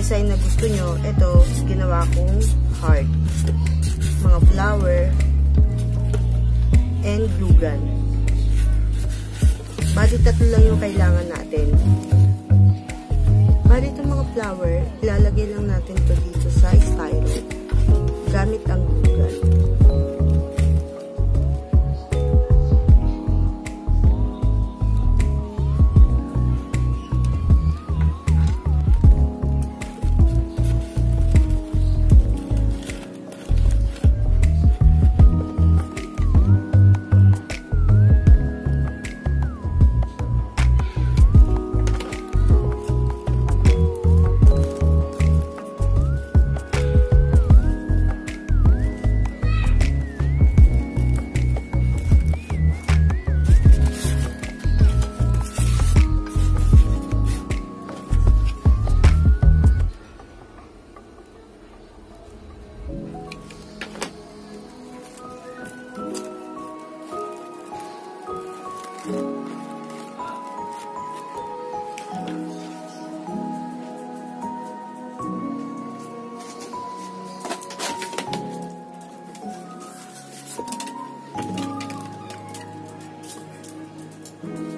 design na gusto nyo, ito, ginawa kong heart. Mga flower and glue gun. Bali, tatlo lang yung kailangan natin. Bali, itong mga flower, ilalagay lang natin to dito sa styro gamit ang glue gun. thank mm you